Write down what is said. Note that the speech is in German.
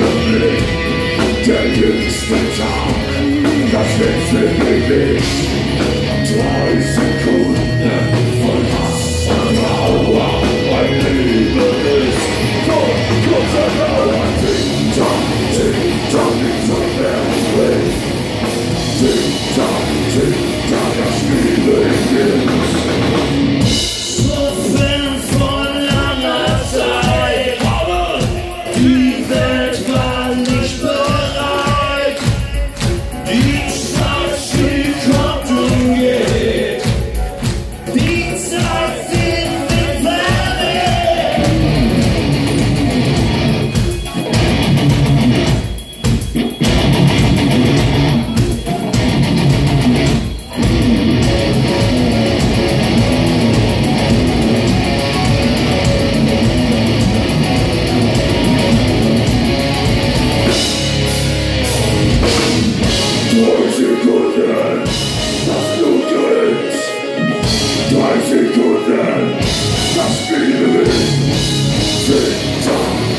Augenblick, der jüngste Tag, das letzte Gewicht. Drei Sekunden Welt war nicht